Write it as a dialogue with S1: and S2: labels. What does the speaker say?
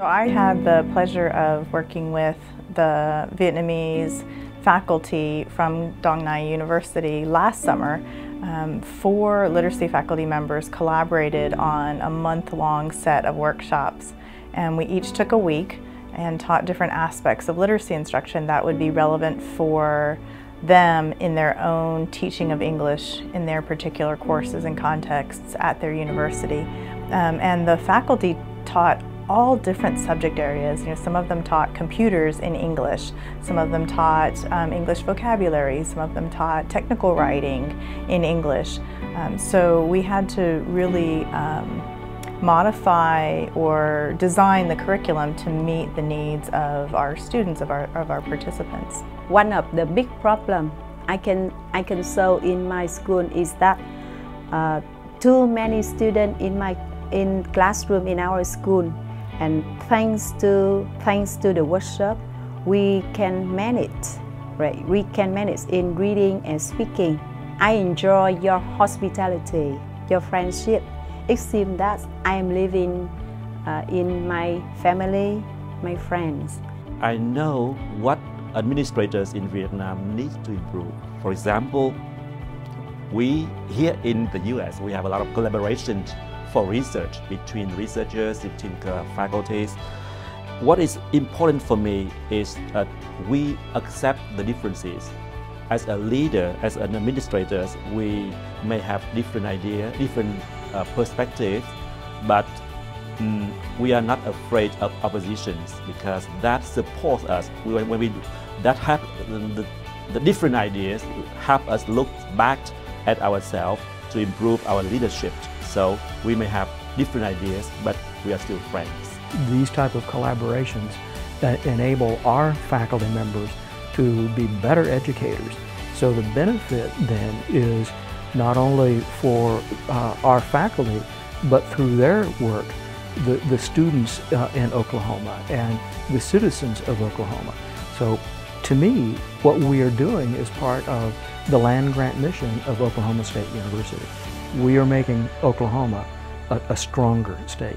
S1: I had the pleasure of working with the Vietnamese faculty from Dong Nai University last summer. Um, four literacy faculty members collaborated on a month-long set of workshops and we each took a week and taught different aspects of literacy instruction that would be relevant for them in their own teaching of English in their particular courses and contexts at their university. Um, and the faculty taught all different subject areas. You know, some of them taught computers in English, some of them taught um, English vocabulary, some of them taught technical writing in English. Um, so we had to really um, modify or design the curriculum to meet the needs of our students, of our, of our participants.
S2: One of the big problem I can, I can solve in my school is that uh, too many students in my in classroom in our school and thanks to thanks to the workshop we can manage right? We can manage in reading and speaking. I enjoy your hospitality your friendship. It seems that i am living uh, in my family my friends.
S3: I know what administrators in vietnam need to improve. For example we here in the us we have a lot of collaboration for research between researchers, between uh, faculties. What is important for me is that we accept the differences. As a leader, as an administrator, we may have different ideas, different uh, perspectives, but mm, we are not afraid of oppositions because that supports us. When, when we that have the, the different ideas help us look back at ourselves to improve our leadership. So we may have different ideas, but we are still friends.
S4: These type of collaborations enable our faculty members to be better educators. So the benefit then is not only for uh, our faculty, but through their work, the, the students uh, in Oklahoma and the citizens of Oklahoma. So to me, what we are doing is part of the land grant mission of Oklahoma State University. We are making Oklahoma a, a stronger state.